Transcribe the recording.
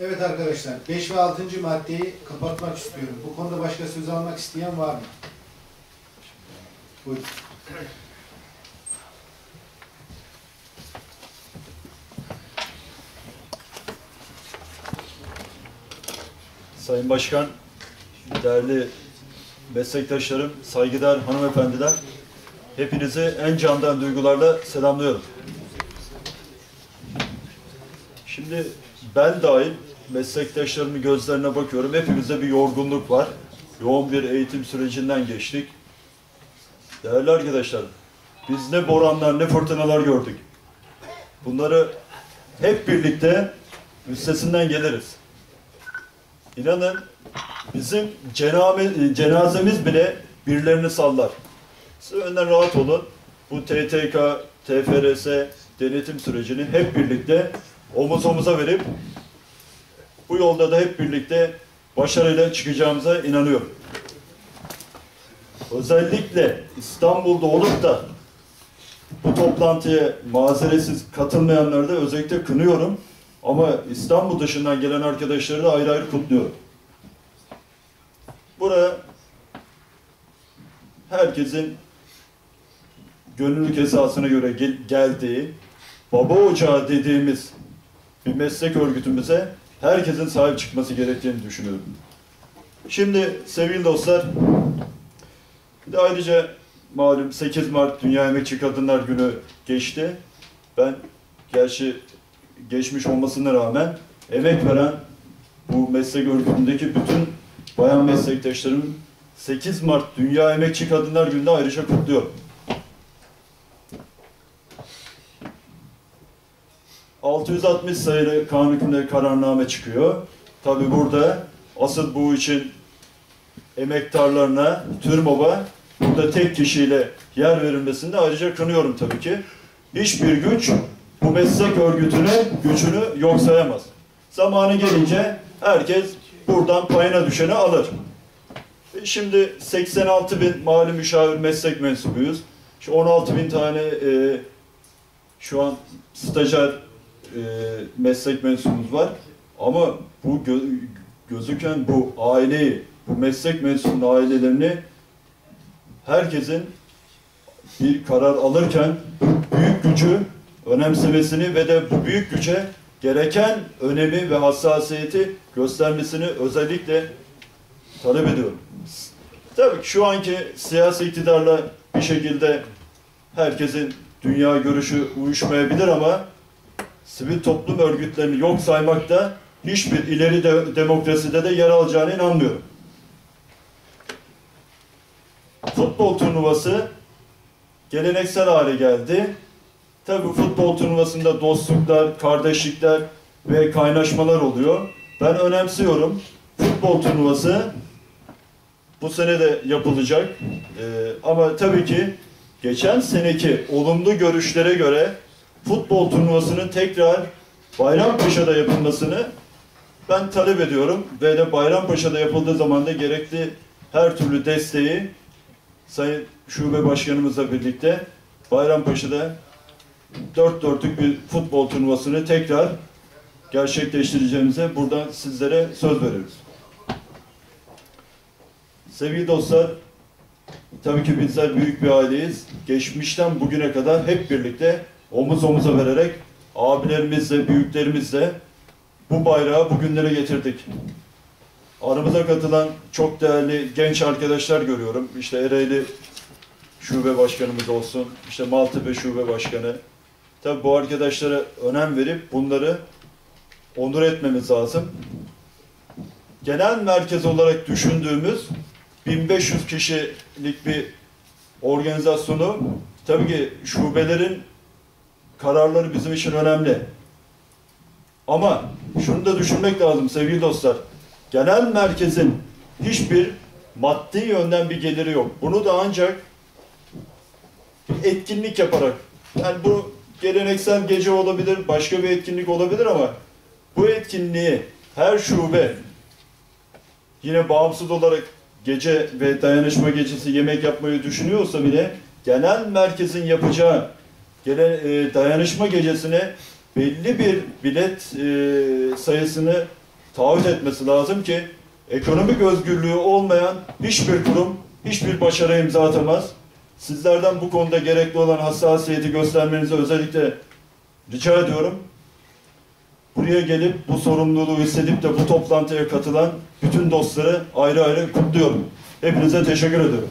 Evet arkadaşlar, 5 ve 6. maddeyi kapatmak istiyorum. Bu konuda başka söz almak isteyen var mı? Buyurun. Sayın Başkan, değerli meslektaşlarım, saygıdeğer hanımefendiler, hepinizi en candan duygularla selamlıyorum. Şimdi ben dahil meslektaşlarımın gözlerine bakıyorum. Hepimizde bir yorgunluk var. Yoğun bir eğitim sürecinden geçtik. Değerli arkadaşlar, biz ne boranlar ne fırtınalar gördük. Bunları hep birlikte üstesinden geliriz. İnanın bizim cenazemiz bile birilerini sallar. Siz önden rahat olun. Bu TTK, TFRS denetim sürecini hep birlikte omuz omuza verip bu yolda da hep birlikte başarıyla çıkacağımıza inanıyorum. Özellikle İstanbul'da olup da bu toplantıya mazeretsiz katılmayanları da özellikle kınıyorum. Ama İstanbul dışından gelen arkadaşları da ayrı ayrı kutluyorum. Buraya herkesin gönüllülük esasına göre gel- geldiği, baba ocağı dediğimiz bir meslek örgütümüze herkesin sahip çıkması gerektiğini düşünüyorum. Şimdi sevgili dostlar, bir de ayrıca malum 8 Mart Dünya Emekçi Kadınlar Günü geçti. Ben gerçi geçmiş olmasına rağmen emek veren bu meslek örgütündeki bütün bayan meslektaşlarım 8 Mart Dünya Emekçi Kadınlar Günü'nde ayrıca kutluyorum. 660 sayılı kanun hükmünde kararname çıkıyor. Tabi burada asıl bu için emektarlarına, TÜRMOB'a burada tek kişiyle yer verilmesini de ayrıca kınıyorum tabii ki. Hiçbir güç bu meslek örgütünü, gücünü yok sayamaz. Zamanı gelince herkes buradan payına düşeni alır. E Şimdi 86 bin mali müşavir meslek mensubuyuz. Şu 16 bin tane e, şu an stajyer e, meslek mensubumuz var. Ama bu gö- gözüken bu aileyi, bu meslek mensubunun ailelerini herkesin bir karar alırken büyük gücü önemsemesini ve de bu büyük güce gereken önemi ve hassasiyeti göstermesini özellikle talep ediyorum. Tabii ki şu anki siyasi iktidarla bir şekilde herkesin dünya görüşü uyuşmayabilir ama sivil toplum örgütlerini yok saymakta hiçbir ileri de, demokraside de yer alacağına inanmıyorum. Futbol turnuvası geleneksel hale geldi. Tabii futbol turnuvasında dostluklar, kardeşlikler ve kaynaşmalar oluyor. Ben önemsiyorum. Futbol turnuvası bu sene de yapılacak. Ee, ama tabii ki geçen seneki olumlu görüşlere göre futbol turnuvasının tekrar Bayrampaşa'da yapılmasını ben talep ediyorum ve de Bayrampaşa'da yapıldığı zaman da gerekli her türlü desteği Sayın Şube Başkanımızla birlikte Bayrampaşa'da dört dörtlük bir futbol turnuvasını tekrar gerçekleştireceğimize buradan sizlere söz veriyoruz. Sevgili dostlar, tabii ki bizler büyük bir aileyiz. Geçmişten bugüne kadar hep birlikte omuz omuza vererek abilerimizle, büyüklerimizle bu bayrağı bugünlere getirdik. Aramıza katılan çok değerli genç arkadaşlar görüyorum. İşte Ereğli Şube Başkanımız olsun, işte Maltepe Şube Başkanı. Tabii bu arkadaşlara önem verip bunları onur etmemiz lazım. Genel merkez olarak düşündüğümüz 1500 kişilik bir organizasyonu tabii ki şubelerin kararları bizim için önemli. Ama şunu da düşünmek lazım sevgili dostlar. Genel merkezin hiçbir maddi yönden bir geliri yok. Bunu da ancak etkinlik yaparak yani bu geleneksel gece olabilir, başka bir etkinlik olabilir ama bu etkinliği her şube yine bağımsız olarak gece ve dayanışma gecesi yemek yapmayı düşünüyorsa bile genel merkezin yapacağı gene, e, dayanışma gecesine belli bir bilet e, sayısını taahhüt etmesi lazım ki ekonomik özgürlüğü olmayan hiçbir kurum hiçbir başarı imza atamaz. Sizlerden bu konuda gerekli olan hassasiyeti göstermenizi özellikle rica ediyorum. Buraya gelip bu sorumluluğu hissedip de bu toplantıya katılan bütün dostları ayrı ayrı kutluyorum. Hepinize teşekkür ederim.